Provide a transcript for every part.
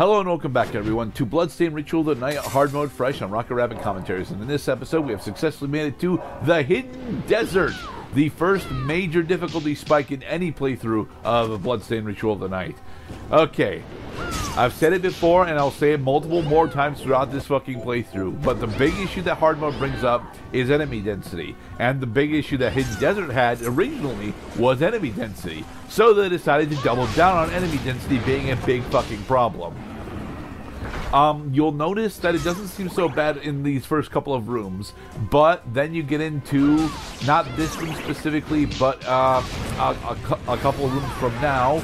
Hello and welcome back, everyone, to Bloodstained Ritual of the Night Hard Mode Fresh on Rocket Rabbit Commentaries. And in this episode, we have successfully made it to the Hidden Desert, the first major difficulty spike in any playthrough of Bloodstained Ritual of the Night. Okay, I've said it before, and I'll say it multiple more times throughout this fucking playthrough. But the big issue that hard mode brings up is enemy density, and the big issue that Hidden Desert had originally was enemy density. So they decided to double down on enemy density being a big fucking problem. Um, you'll notice that it doesn't seem so bad in these first couple of rooms, but then you get into not this room specifically, but uh, a, a, a couple of rooms from now,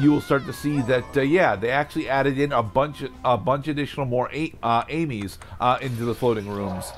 you will start to see that uh, yeah, they actually added in a bunch a bunch additional more a- uh, Amy's uh, into the floating rooms,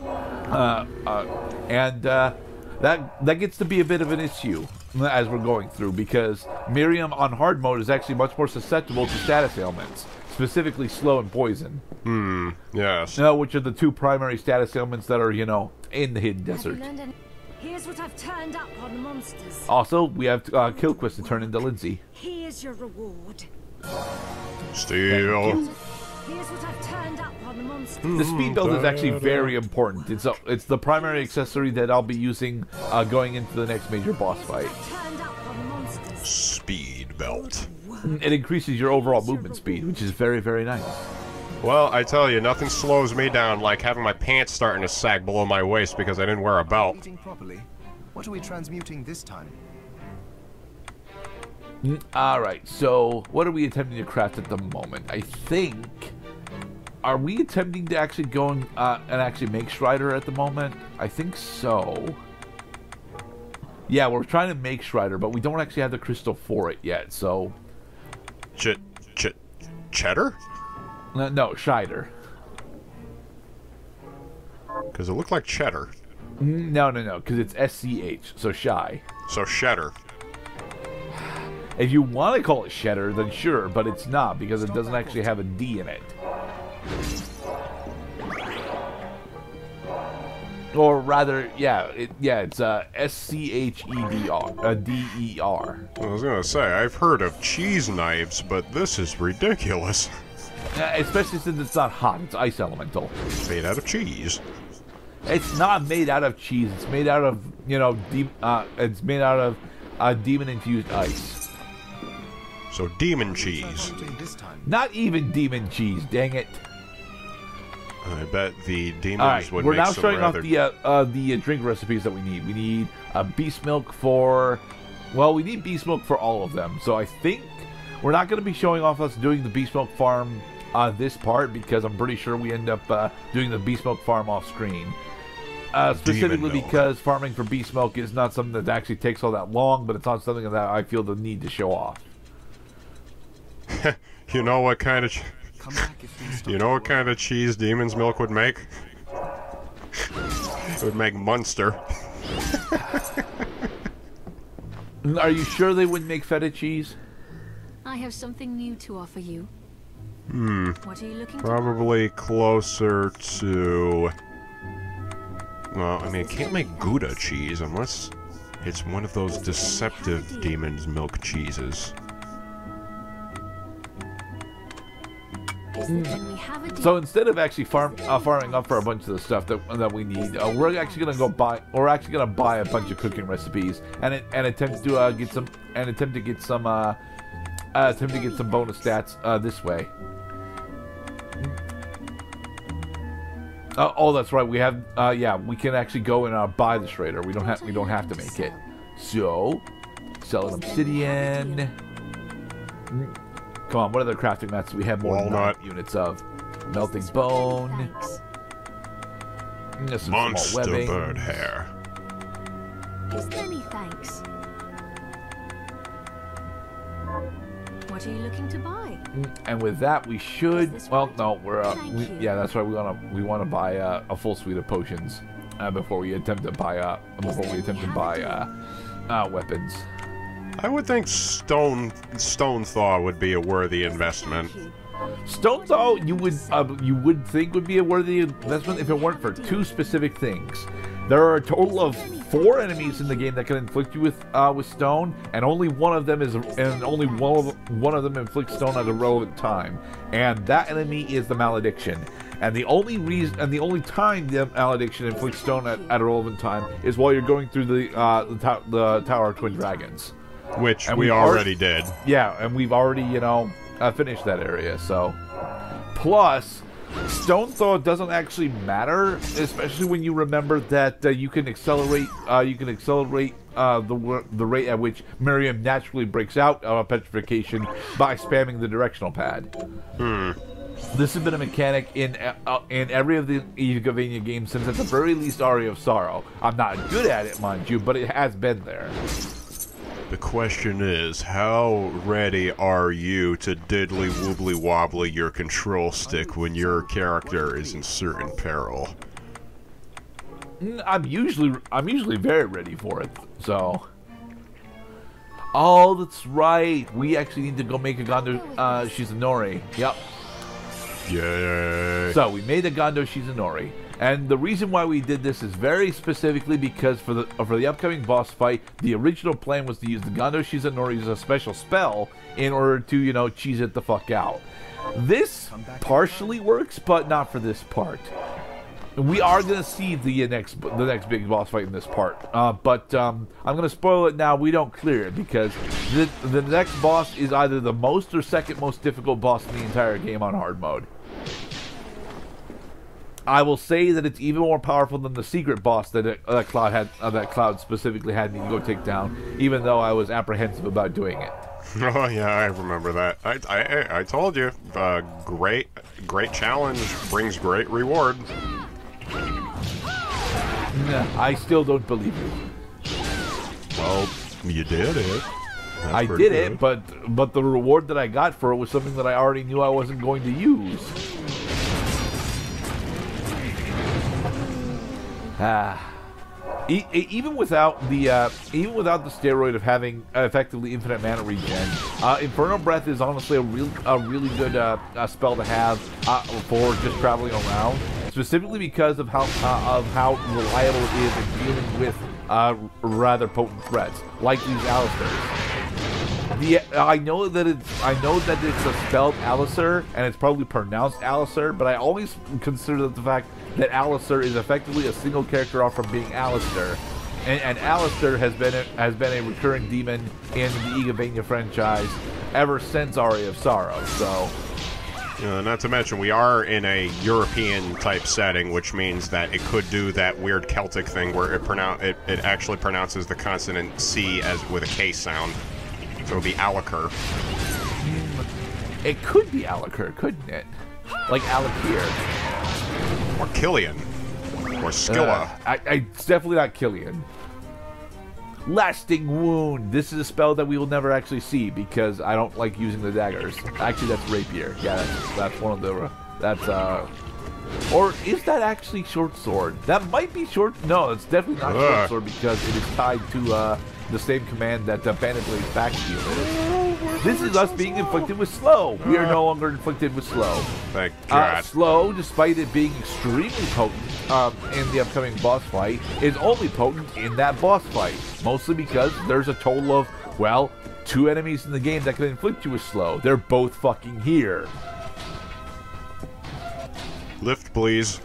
uh, uh, and that that gets to be a bit of an issue as we're going through because Miriam on hard mode is actually much more susceptible to status ailments specifically slow and poison. Hmm. Yes. Uh, which are the two primary status ailments that are, you know, in the hidden desert. Here's what I've turned up on the monsters. Also, we have uh, Killquist to turn into Lindsay. Here's your reward. Steal. Here's what I've turned up on the monsters. The speed belt is actually very important. It's a, it's the primary accessory that I'll be using uh, going into the next major boss fight. Turned up on the monsters. Speed belt. It increases your overall movement speed, which is very, very nice. Well, I tell you, nothing slows me down like having my pants starting to sag below my waist because I didn't wear a belt. Eating properly. What are we transmuting this time? Alright, so what are we attempting to craft at the moment? I think... Are we attempting to actually go and, uh, and actually make Strider at the moment? I think so. Yeah, we're trying to make Strider, but we don't actually have the crystal for it yet, so... Ch ch cheddar? No, no. Because it looked like cheddar. Mm, no, no, no, because it's S-C-H, so Shy. So cheddar. If you want to call it Shedder, then sure, but it's not, because it doesn't actually have a D in it. Or rather, yeah, it, yeah, it's uh, S C H E D R, uh, D E R. I was gonna say, I've heard of cheese knives, but this is ridiculous. Uh, especially since it's not hot; it's ice elemental. It's made out of cheese. It's not made out of cheese. It's made out of you know, de- uh, it's made out of uh, demon infused ice. So demon cheese. Transmuting this time. Not even demon cheese. Dang it! I bet the demons All right, would we're now starting rather... off the uh, uh, the uh, drink recipes that we need. We need uh, beast milk for, well, we need beast milk for all of them. So I think we're not going to be showing off us doing the beast milk farm uh, this part because I'm pretty sure we end up uh, doing the beast milk farm off screen. Uh, specifically because farming for beast milk is not something that actually takes all that long, but it's not something that I feel the need to show off. you know what kind of... Ch- Come back if things start you know what kind of cheese demon's milk would make? it would make Munster. Are you sure they wouldn't make feta cheese? I have something new to offer you. Hmm. What are you looking for? Probably closer to... Well, I mean, it can't make Gouda cheese unless it's one of those deceptive demon's milk cheeses. So instead of actually farm uh, farming up for a bunch of the stuff that that we need, uh, we're actually gonna go buy. We're actually gonna buy a bunch of cooking recipes and it, and attempt to uh, get some and attempt to get some uh, uh, attempt to get some bonus stats uh, this way. Uh, oh, that's right. We have uh, yeah. We can actually go and uh, buy the Schrader. We don't have we don't have to make it. So, sell an obsidian. Come on, what other crafting mats do we have more Walnut. units of? Melting bone. Thanks. Mm, There's some small Monster webbing. bird hair. Many thanks. What are you looking to buy? Mm, And with that, we should. Well, right? no, we're. Uh, we, yeah, that's right. We wanna we wanna buy uh, a full suite of potions uh, before we attempt to buy uh before we attempt to buy uh, uh weapons. I would think stone stone thaw would be a worthy investment. Stone Thaw, you would uh, you would think would be a worthy investment if it weren't for two specific things. There are a total of four enemies in the game that can inflict you with uh, with stone, and only one of them is and only one of one of them inflicts stone at a relevant time, and that enemy is the malediction. And the only reason and the only time the malediction inflicts stone at, at a relevant time is while you're going through the uh, the, the Tower of Twin Dragons. Which And we already already- did. Yeah, and we've already, you know, uh, finished that area. So, plus, stone thaw doesn't actually matter, especially when you remember that uh, you can accelerate. Uh, you can accelerate uh, the the rate at which Miriam naturally breaks out of petrification by spamming the directional pad. This has been a mechanic in uh, in every of the Igavania games since at the very least Aria of Sorrow. I'm not good at it, mind you, but it has been there. The question is, how ready are you to diddly woobly wobbly your control stick when your character is in certain peril? I'm usually I'm usually very ready for it. So. Oh, that's right. We actually need to go make a Gondo uh, Shizunori. Yep. Yay! So we made a Gondo Shizunori, and the reason why we did this is very specifically because for the for the upcoming boss fight, the original plan was to use the Gondo Shizunori as a special spell in order to you know cheese it the fuck out. This partially works, but not for this part. We are gonna see the next the next big boss fight in this part, uh, but um, I'm gonna spoil it now. We don't clear it because the the next boss is either the most or second most difficult boss in the entire game on hard mode. I will say that it's even more powerful than the secret boss that it, that Cloud had uh, that Cloud specifically had me go take down, even though I was apprehensive about doing it. Oh yeah, I remember that. I I, I told you, uh, great great challenge brings great reward. Nah, I still don't believe you. Well, you did it. That's I did good. it, but but the reward that I got for it was something that I already knew I wasn't going to use. Ah. E- even without the uh, even without the steroid of having uh, effectively infinite mana regen, uh, Inferno Breath is honestly a real a really good uh, spell to have uh, for just traveling around. Specifically because of how uh, of how reliable it is in dealing with rather potent threats like these Alistairs. The I know that it's I know that it's a spelled Alistair and it's probably pronounced Alistair, but I always consider the fact that Alistair is effectively a single character off from being Alistair. And, and Alistair has been a, has been a recurring demon in the Igavania franchise ever since Aria of Sorrow. So Uh, not to mention, we are in a European type setting, which means that it could do that weird Celtic thing where it pronoun it, it actually pronounces the consonant C as with a K sound. It would be Alakir. it could be Alakir, couldn't it? Like Alakir. Or Killian. Or Skilla. Uh, I, I, it's definitely not Killian. Lasting wound. This is a spell that we will never actually see because I don't like using the daggers. Actually, that's rapier. Yeah, that's, that's one of the. That's uh. Or is that actually short sword? That might be short. No, it's definitely not short sword because it is tied to uh the same command that the Bandit Blade's back shield is. This is us being inflicted with slow. We are no longer inflicted with slow. Thank Uh, God. slow, despite it being extremely potent um, in the upcoming boss fight, is only potent in that boss fight. Mostly because there's a total of, well, two enemies in the game that can inflict you with slow. They're both fucking here. Lift, please.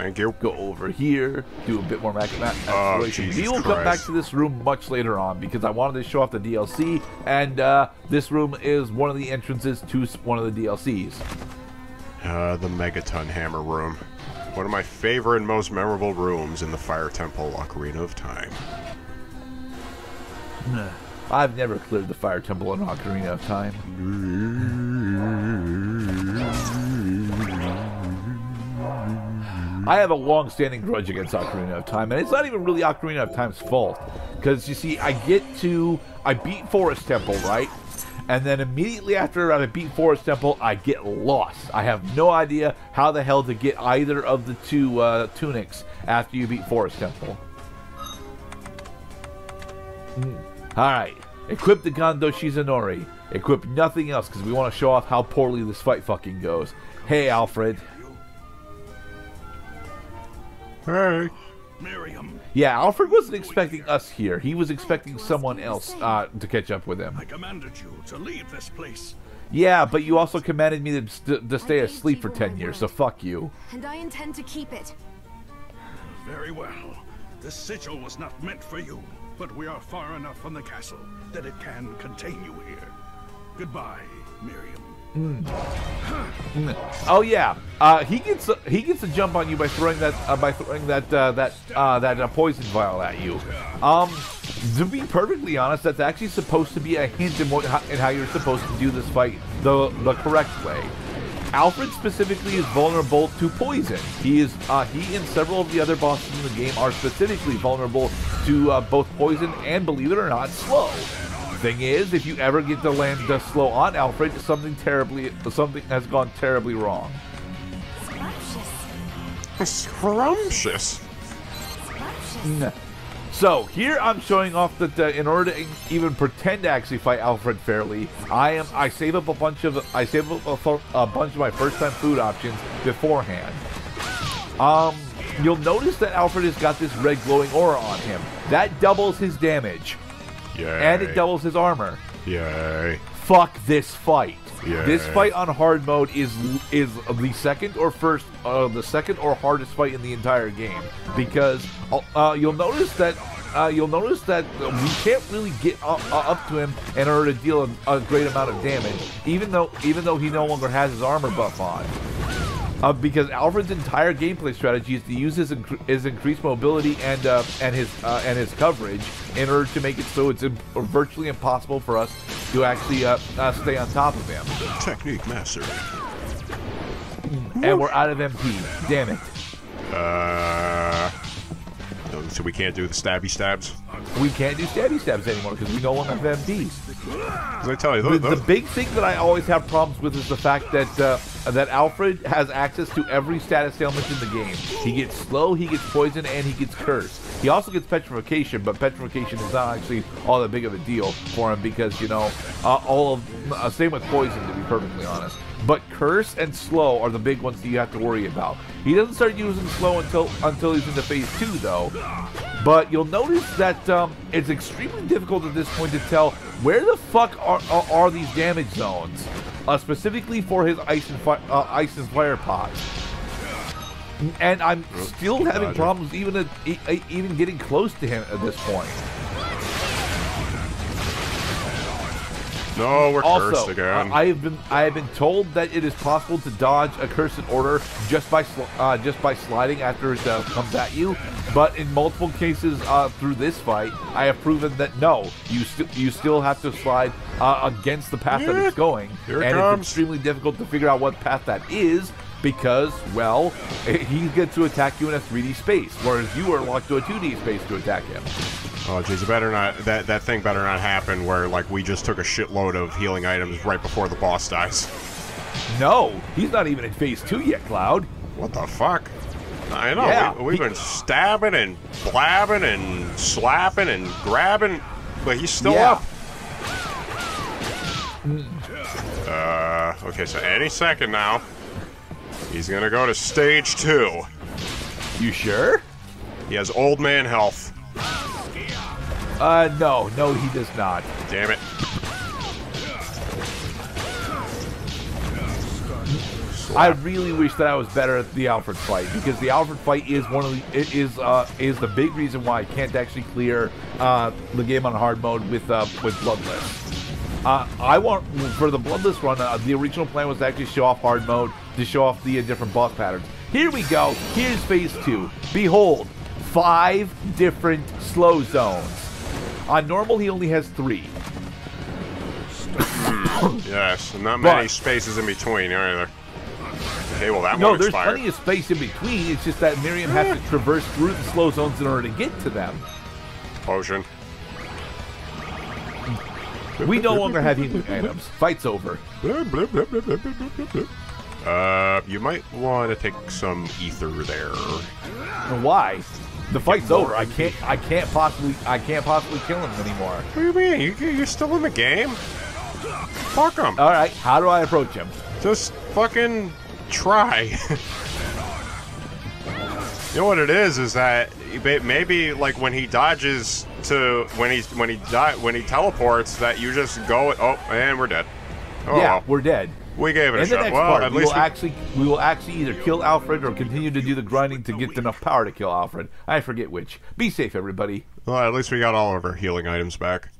Thank you. Go over here, do a bit more mac mac Oh, we will come back to this room much later on because I wanted to show off the DLC, and uh, this room is one of the entrances to one of the DLCs. Uh, the Megaton Hammer Room. One of my favorite and most memorable rooms in the Fire Temple Ocarina of Time. I've never cleared the Fire Temple in Ocarina of Time. I have a long-standing grudge against Ocarina of Time, and it's not even really Ocarina of Time's fault. Because you see, I get to, I beat Forest Temple, right? And then immediately after I beat Forest Temple, I get lost. I have no idea how the hell to get either of the two uh, tunics after you beat Forest Temple. Alright, equip the Gondo Shizunori. Equip nothing else because we want to show off how poorly this fight fucking goes. Hey, Alfred. Hey. Miriam, Yeah, Alfred wasn't expecting us here. He was expecting someone else uh, to catch up with him. I commanded you to leave this place. Yeah, but you also commanded me to, st- to stay asleep for 10 years, so fuck you. And I intend to keep it. Very well. This sigil was not meant for you, but we are far enough from the castle that it can contain you here. Goodbye, Miriam. Oh yeah, uh, he gets a, he gets a jump on you by throwing that uh, by throwing that uh, that uh, that uh, poison vial at you. Um, to be perfectly honest, that's actually supposed to be a hint in what in how you're supposed to do this fight the the correct way. Alfred specifically is vulnerable to poison. He is uh, he and several of the other bosses in the game are specifically vulnerable to both poison and, believe it or not, slow. Thing is, if you ever get to land the slow on Alfred, something terribly something has gone terribly wrong. Scrumptious. Scrumptious. Scrumptious. So here I'm showing off that uh, in order to even pretend to actually fight Alfred fairly, I am I save up a bunch of I save up a, a bunch of my first time food options beforehand. Um, you'll notice that Alfred has got this red glowing aura on him. That doubles his damage Yay. and it doubles his armor. Yay. Fuck this fight. Yeah. This fight on hard mode is is the second or first, uh, the second or hardest fight in the entire game because uh, you'll notice that uh, you'll notice that we can't really get up, uh, up to him in order to deal a, a great amount of damage, even though even though he no longer has his armor buff on. Uh, because Alfred's entire gameplay strategy is to use his, incre- his increased mobility and uh, and his uh, and his coverage in order to make it so it's virtually impossible for us to actually uh, uh, stay on top of him. Technique master. And we're out of MP. Damn it. Uh. So we can't do the stabby stabs. We can't do stabby stabs anymore because we no longer have MPs. As I tell you, The, those, the big thing that I always have problems with is the fact that uh, that Alfred has access to every status ailment in the game. He gets slow, he gets poison, and he gets cursed. He also gets petrification, but petrification is not actually all that big of a deal for him because you know uh, all of uh, same with poison to be perfectly honest. But curse and slow are the big ones that you have to worry about. He doesn't start using slow until until he's into phase two though. But you'll notice that um, it's extremely difficult at this point to tell where the fuck are, are, are these damage zones, uh, specifically for his ice and fi- uh, ice and fire pots. And I'm still having problems even at, even getting close to him at this point. No, we're cursed again. uh, I have been I have been told that it is possible to dodge a cursed order just by sl- uh, just by sliding after it uh, comes at you. But in multiple cases uh, through this fight, I have proven that no, you still you still have to slide uh, against the path that it's going, Here and it's extremely difficult to figure out what path that is. Because, well, he gets to attack you in a 3D space, whereas you are locked to a 2D space to attack him. Oh, jeez, it better not. That that thing better not happen where like we just took a shitload of healing items right before the boss dies. No, he's not even in phase two yet, Cloud. What the fuck? I know. Yeah, we, we've he- been stabbing and blabbing and slapping and grabbing, but he's still Yeah. up. Uh, okay, so any second now, he's gonna go to stage two. You sure? He has old man health. Uh, no, no, he does not. Damn it. I really wish that I was better at the Alfred fight because the Alfred fight is one of the it is uh is the big reason why I can't actually clear uh the game on hard mode with uh with Bloodless. Uh, I want for the Bloodless run. Uh, the original plan was to actually show off hard mode to show off the uh, different boss patterns. Here we go. Here's phase two. Behold, five different slow zones. On normal, he only has three. Yes, and not many But- spaces in between either. Okay, well that No, one there's expired. plenty of space in between. It's just that Miriam has to traverse through the slow zones in order to get to them. Potion. We no longer have healing items. Fight's over. Uh, you might want to take some ether there. Why? The fight's over. I can't. I can't possibly. I can't possibly kill him anymore. What do you mean? You, you're still in the game? Fuck him. All right. How do I approach him? Just fucking try. You know what it is? Is that maybe like when he dodges to when he when he di- when he teleports that you just go oh and we're dead. Oh, yeah, well. we're dead. We gave it a shot. Well, part, at we least will we, actually we will actually either kill Alfred or continue to do the grinding to get enough power to kill Alfred. I forget which. Be safe, everybody. well, at least we got all of our healing items back.